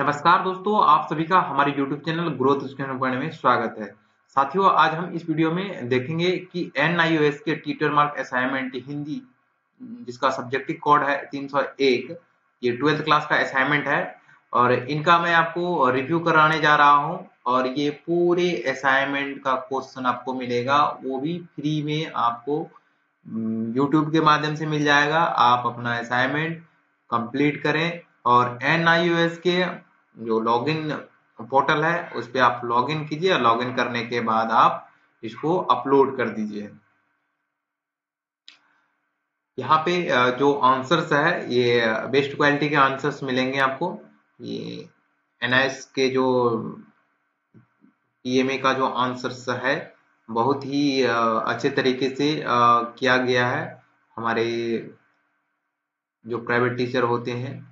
नमस्कार दोस्तों आप सभी का हमारे YouTube चैनल ग्रोथ पढ़ने में स्वागत है। साथियों आज हम इस वीडियो में देखेंगे कि NIOS के टीचर मार्क असाइनमेंट हिंदी जिसका सब्जेक्टिव कोड है 301 ये ट्वेल्थ क्लास का असाइनमेंट है। और इनका मैं आपको रिव्यू कराने जा रहा हूँ और ये पूरे असाइनमेंट का क्वेश्चन आपको मिलेगा। वो भी फ्री में आपको यूट्यूब हम्म, के माध्यम से मिल जाएगा। आप अपना असाइनमेंट कंप्लीट करें और एन के जो लॉगिन पोर्टल है, उस पर आप लॉगिन कीजिए और लॉगिन करने के बाद आप इसको अपलोड कर दीजिए। यहाँ पे जो आंसर्स है, ये बेस्ट क्वालिटी के आंसर्स मिलेंगे आपको। ये एनआईएस के जो ईएमए का जो आंसर्स है, बहुत ही अच्छे तरीके से किया गया है। हमारे जो प्राइवेट टीचर होते हैं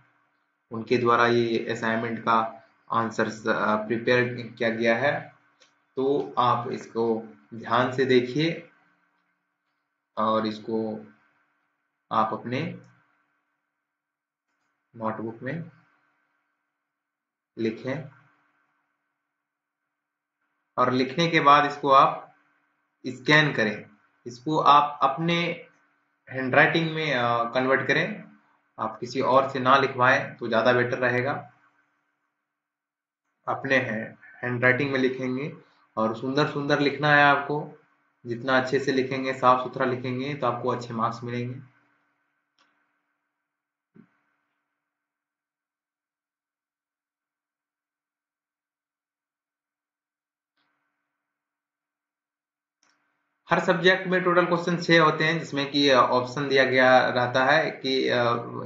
उनके द्वारा ये असाइनमेंट का आंसर प्रिपेयर किया गया है। तो आप इसको ध्यान से देखिए और इसको आप अपने नोटबुक में लिखें। और लिखने के बाद इसको आप स्कैन करें। इसको आप अपने हैंडराइटिंग में कन्वर्ट करें। आप किसी और से ना लिखवाएँ तो ज़्यादा बेटर रहेगा। अपने हैं हैंड राइटिंग में लिखेंगे, और सुंदर सुंदर लिखना है आपको। जितना अच्छे से लिखेंगे साफ़ सुथरा लिखेंगे तो आपको अच्छे मार्क्स मिलेंगे। हर सब्जेक्ट में टोटल क्वेश्चन छह होते हैं, जिसमें कि ऑप्शन दिया गया रहता है कि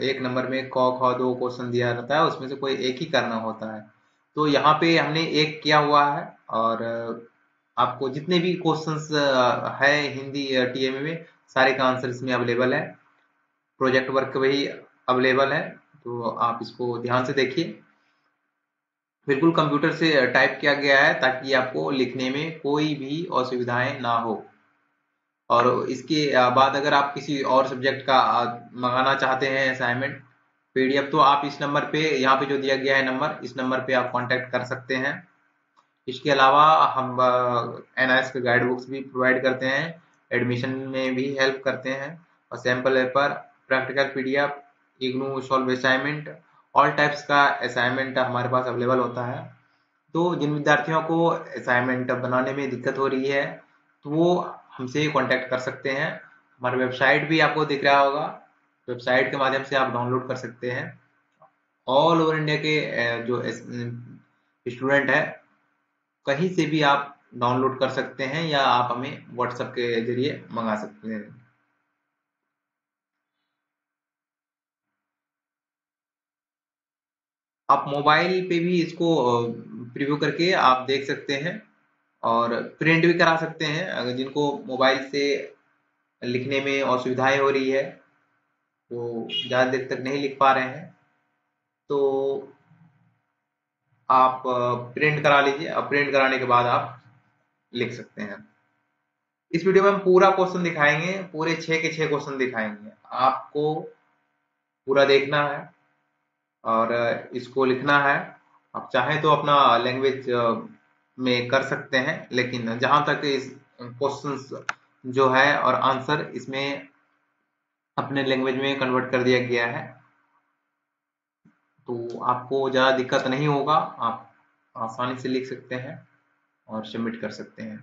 एक नंबर में क, ख, दो क्वेश्चन दिया रहता है, उसमें से कोई एक ही करना होता है। तो यहाँ पे हमने एक किया हुआ है और आपको जितने भी क्वेश्चंस है हिंदी टीएमए में, सारे का आंसर इसमें अवेलेबल है। प्रोजेक्ट वर्क भी अवेलेबल है तो आप इसको ध्यान से देखिए। बिल्कुल कंप्यूटर से टाइप किया गया है, ताकि आपको लिखने में कोई भी असुविधाएँ ना हो। और इसके बाद अगर आप किसी और सब्जेक्ट का मंगाना चाहते हैं असाइनमेंट पीडीएफ तो आप इस नंबर पे, यहाँ पे जो दिया गया है नंबर इस नंबर पे आप कांटेक्ट कर सकते हैं। इसके अलावा हम एन के गाइड बुक्स भी प्रोवाइड करते हैं एडमिशन में भी हेल्प करते हैं। और sample paper practical PDF IGNOU solve assignment all types का असाइनमेंट हमारे पास अवेलेबल होता है। तो जिन विद्यार्थियों को असाइनमेंट बनाने में दिक्कत हो रही है तो वो हमसे कांटेक्ट कर सकते हैं। हमारा वेबसाइट भी आपको दिख रहा होगा। वेबसाइट के माध्यम से आप डाउनलोड कर सकते हैं। ऑल ओवर इंडिया के जो स्टूडेंट है, कहीं से भी आप डाउनलोड कर सकते हैं या आप हमें व्हाट्सएप के ज़रिए मंगा सकते हैं। आप मोबाइल पे भी इसको प्रीव्यू करके आप देख सकते हैं। और प्रिंट भी करा सकते हैं, अगर जिनको मोबाइल से लिखने में असुविधाएँ हो रही है वो ज़्यादा देर तक नहीं लिख पा रहे हैं तो आप प्रिंट करा लीजिए। और प्रिंट कराने के बाद आप लिख सकते हैं। इस वीडियो में हम पूरा क्वेश्चन दिखाएँगे, पूरे छह के छह क्वेश्चन दिखाएँगे। आपको पूरा देखना है और इसको लिखना है। आप चाहें तो अपना लैंग्वेज में कर सकते हैं, लेकिन जहाँ तक इस क्वेश्चंस जो है और आंसर इसमें अपने लैंग्वेज में कन्वर्ट कर दिया गया है तो आपको ज़्यादा दिक्कत नहीं होगा। आप आसानी से लिख सकते हैं और सबमिट कर सकते हैं।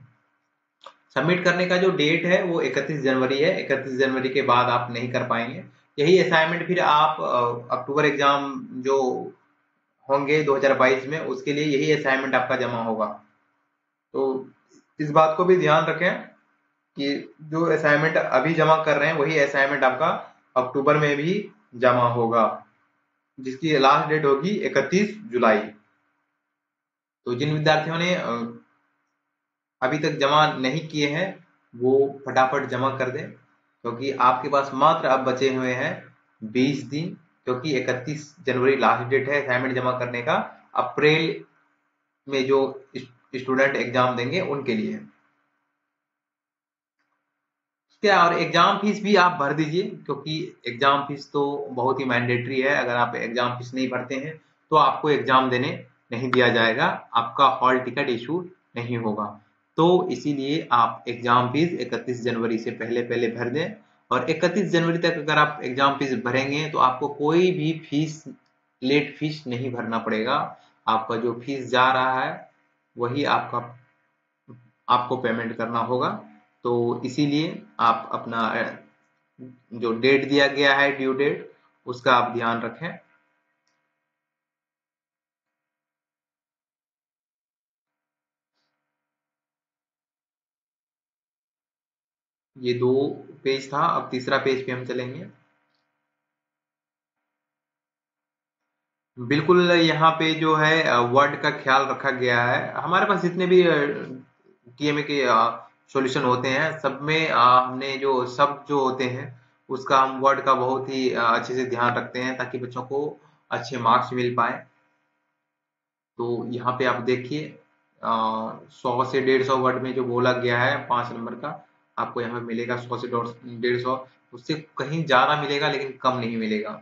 सबमिट करने का जो डेट है वो 31 जनवरी है। 31 जनवरी के बाद आप नहीं कर पाएँगे। यही असाइनमेंट फिर आप अक्टूबर एग्ज़ाम जो होंगे 2022 में, उसके लिए यही असाइनमेंट आपका जमा होगा। तो इस बात को भी ध्यान रखें कि जो असाइनमेंट अभी जमा कर रहे हैं, वही असाइनमेंट आपका अक्टूबर में भी जमा होगा, जिसकी लास्ट डेट होगी 31 जुलाई। तो जिन विद्यार्थियों ने अभी तक जमा नहीं किए हैं, वो फटाफट जमा कर दें, क्योंकि आपके पास मात्र अब बचे हुए हैं 20 दिन। क्योंकि 31 जनवरी लास्ट डेट है असाइनमेंट जमा करने का, अप्रैल में जो स्टूडेंट एग्ज़ाम देंगे, उनके लिए। क्या और एग्ज़ाम फ़ीस भी आप भर दीजिए, क्योंकि एग्ज़ाम फ़ीस तो बहुत ही मैंडेटरी है। अगर आप एग्ज़ाम फ़ीस नहीं भरते हैं तो आपको एग्ज़ाम देने नहीं दिया जाएगा। आपका हॉल टिकट इशू नहीं होगा। तो इसीलिए आप एग्ज़ाम फ़ीस 31 जनवरी से पहले पहले भर दें। और 31 जनवरी तक अगर आप एग्ज़ाम फ़ीस भरेंगे तो आपको कोई भी फ़ीस लेट फ़ीस नहीं भरना पड़ेगा। आपका जो फ़ीस जा रहा है, वही आपका, आपको पेमेंट करना होगा। तो इसीलिए आप अपना, जो डेट दिया गया है ड्यू डेट उसका आप ध्यान रखें। ये दो पेज था, अब तीसरा पेज पे हम चलेंगे। बिल्कुल यहाँ पे जो है वर्ड का ख्याल रखा गया है। हमारे पास जितने भी टीएमए के सॉल्यूशन होते हैं, सब में हमने जो सब जो होते हैं, उसका हम वर्ड का बहुत ही अच्छे से ध्यान रखते हैं ताकि बच्चों को अच्छे मार्क्स मिल पाए। तो यहाँ पे आप देखिए सौ से डेढ़ सौ वर्ड में जो बोला गया है, पाँच नंबर का आपको यहाँ पे मिलेगा सौ से डेढ़ सौ उससे कहीं ज़्यादा मिलेगा, लेकिन कम नहीं मिलेगा।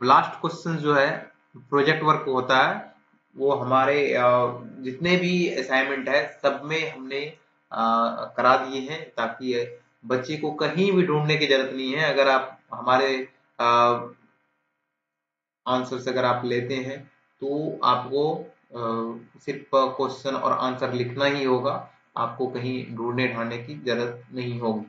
लास्ट क्वेश्चन जो है प्रोजेक्ट वर्क होता है, वो हमारे जितने भी असाइनमेंट है, सब में हमने करा दिए हैं, ताकि बच्चे को कहीं भी ढूँढने की ज़रूरत नहीं है। अगर आप हमारे आंसर से अगर आप लेते हैं तो आपको सिर्फ़ क्वेश्चन और आंसर लिखना ही होगा। आपको कहीं ढूँढने ढाने की ज़रूरत नहीं होगी।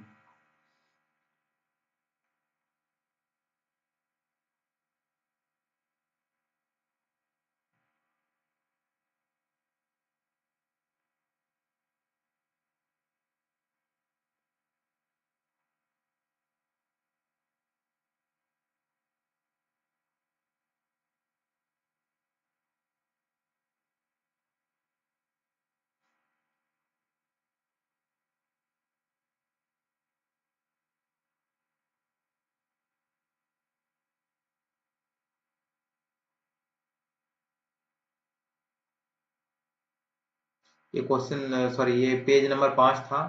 ये क्वेश्चन सॉरी ये पेज नंबर पाँच था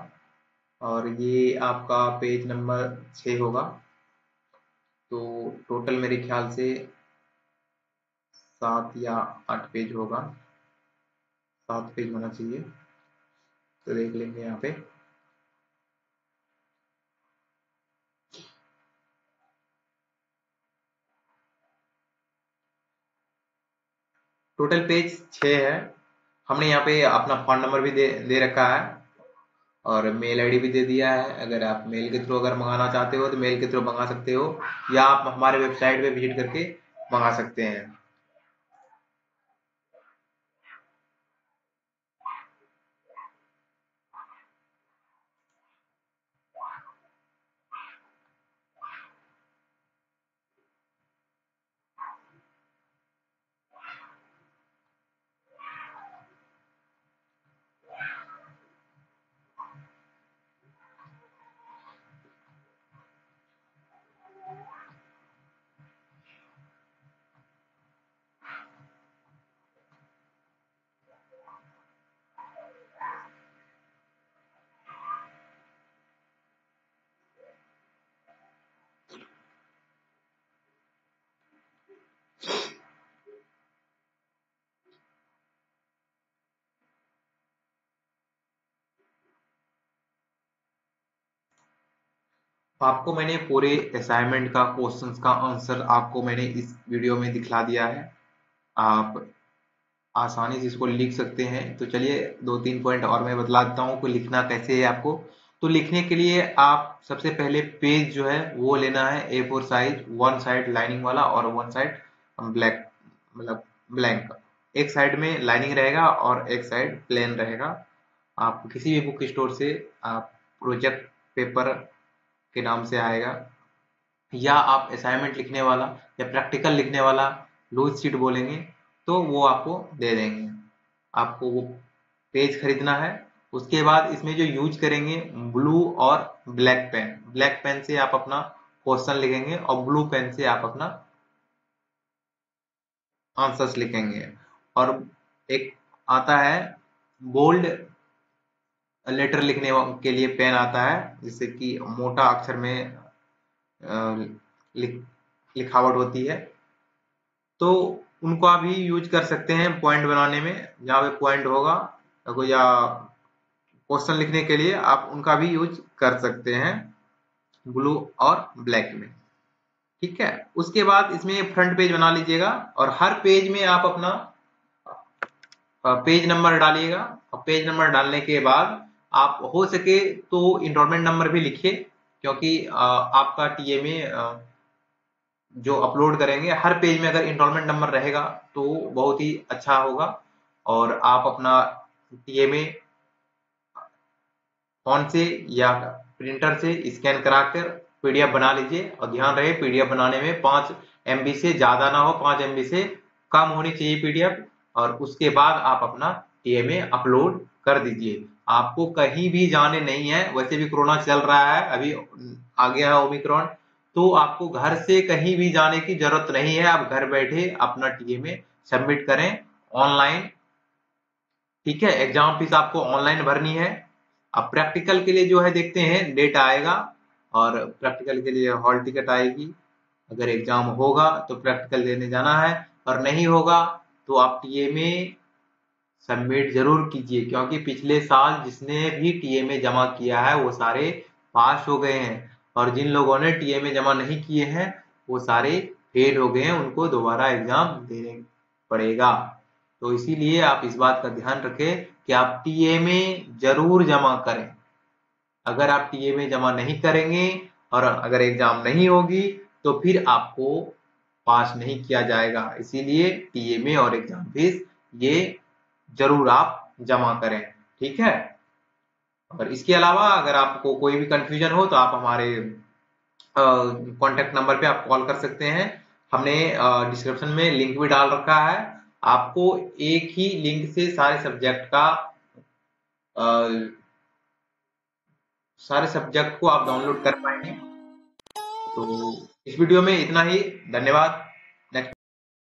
और ये आपका पेज नंबर छ होगा। तो टोटल मेरे ख्याल से सात या आठ पेज होगा। सात पेज होना चाहिए। तो देख लेंगे यहाँ पे। टोटल पेज छ है। हमने यहाँ पे अपना फ़ोन नंबर भी दे दे रखा है और मेल आईडी भी दे दिया है। अगर आप मेल के थ्रू अगर मंगाना चाहते हो तो मेल के थ्रू मंगा सकते हो या आप हमारे वेबसाइट पे विज़िट करके मंगा सकते हैं। आपको मैंने पूरे असाइनमेंट का क्वेश्चंस का आंसर आपको मैंने इस वीडियो में दिखला दिया है। आप आसानी से इसको लिख सकते हैं। तो चलिए दो तीन पॉइंट और मैं बतला देता हूँ लिखना कैसे है आपको। तो लिखने के लिए आप सबसे पहले पेज जो है, वो लेना है A four size one side lining वाला और वन साइड ब्लैक मतलब ब्लैंक एक साइड में लाइनिंग रहेगा और एक साइड प्लेन रहेगा। आप किसी भी बुक स्टोर से आप प्रोजेक्ट पेपर के नाम से आएगा। या आप असाइनमेंट लिखने वाला या प्रैक्टिकल लिखने वाला लूज सीट बोलेंगे तो वो आपको दे देंगे। आपको वो पेज खरीदना है। उसके बाद इसमें जो यूज़ करेंगे ब्लू और ब्लैक पेन ब्लैक पेन से आप अपना क्वेश्चन लिखेंगे और ब्लू पेन से आप अपना आंसर्स लिखेंगे। और एक आता है बोल्ड लेटर लिखने के लिए पेन आता है जिससे कि मोटा अक्षर में लिख, लिखावट होती है। तो उनको आप भी यूज़ कर सकते हैं पॉइंट बनाने में जहाँ पे पॉइंट होगा या क्वेश्चन लिखने के लिए आप उनका भी यूज़ कर सकते हैं ब्लू और ब्लैक में। ठीक है? उसके बाद इसमें फ्रंट पेज बना लीजिएगा और हर पेज में आप अपना पेज नंबर डालिएगा। और पेज नंबर डालने के बाद आप हो सके तो इंटोलमेंट नंबर भी लिखिए, क्योंकि आपका टीएमए जो अपलोड करेंगे, हर पेज में अगर इंटॉलमेंट नंबर रहेगा तो बहुत ही अच्छा होगा। और आप अपना टीएमए फ़ोन से या प्रिंटर से स्कैन कराकर पीडीएफ बना लीजिए। और ध्यान रहे पीडीएफ बनाने में पाँच एमबी से ज़्यादा ना हो, पाँच एमबी से कम होनी चाहिए पीडीएफ और उसके बाद आप अपना टीएमए अपलोड कर दीजिए। आपको कहीं भी जाने नहीं है, वैसे भी कोरोना चल रहा है, अभी आ गया है ओमिक्रॉन तो आपको घर से कहीं भी जाने की ज़रूरत नहीं है। आप घर बैठे अपना टीए में सबमिट करें ऑनलाइन। ठीक है, एग्ज़ाम फ़ीस आपको ऑनलाइन भरनी है। अब प्रैक्टिकल के लिए जो है देखते हैं, डेट आएगा और प्रैक्टिकल के लिए हॉल टिकट आएगी। अगर एग्ज़ाम होगा तो प्रैक्टिकल देने जाना है, और नहीं होगा तो आप टीएमए सबमिट ज़रूर कीजिए, क्योंकि पिछले साल जिसने भी टीएमए जमा किया है, वो सारे पास हो गए हैं। और जिन लोगों ने टीएमए जमा नहीं किए हैं, वो सारे फेल हो गए हैं, उनको दोबारा एग्ज़ाम देने पड़ेगा। तो इसीलिए आप इस बात का ध्यान रखें कि आप टीएमए ज़रूर जमा करें। अगर आप टीएमए जमा नहीं करेंगे और अगर एग्ज़ाम नहीं होगी तो फिर आपको पास नहीं किया जाएगा। इसीलिए टीएमए और एग्ज़ाम फ़ीस ये ज़रूर आप जमा करें ठीक है? और इसके अलावा अगर आपको कोई भी कंफ्यूजन हो तो आप हमारे कांटेक्ट नंबर पे आप कॉल कर सकते हैं। हमने डिस्क्रिप्शन में लिंक भी डाल रखा है। आपको एक ही लिंक से सारे सब्जेक्ट का आ, सारे सब्जेक्ट को आप डाउनलोड कर पाएँगे। तो इस वीडियो में इतना ही। धन्यवाद।